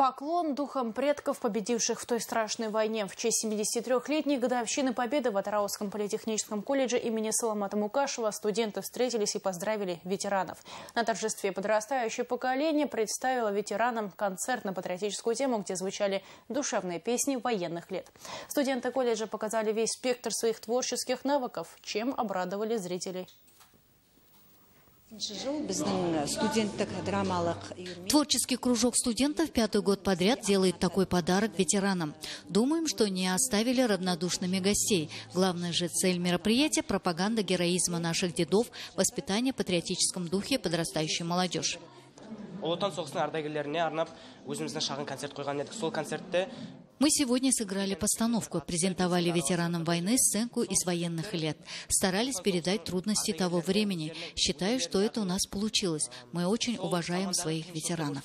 Поклон духам предков, победивших в той страшной войне. В честь 73-летней годовщины победы в Атараусском политехническом колледже имени Саламата Мукашева студенты встретились и поздравили ветеранов. На торжестве подрастающее поколение представило ветеранам концерт на патриотическую тему, где звучали душевные песни военных лет. Студенты колледжа показали весь спектр своих творческих навыков, чем обрадовали зрителей. Творческий кружок студентов пятый год подряд делает такой подарок ветеранам. Думаем, что не оставили равнодушными гостей. Главная же цель мероприятия – пропаганда героизма наших дедов, воспитание в патриотическом духе подрастающей молодежи ұлы отан соғысының ардагерлеріне арнап өзіміздің шағын концерт қойған едік сол концертте Мы сегодня сыграли постановку, презентовали ветеранам войны сценку из военных лет. Старались передать трудности того времени. Считаю, что это у нас получилось. Мы очень уважаем своих ветеранов.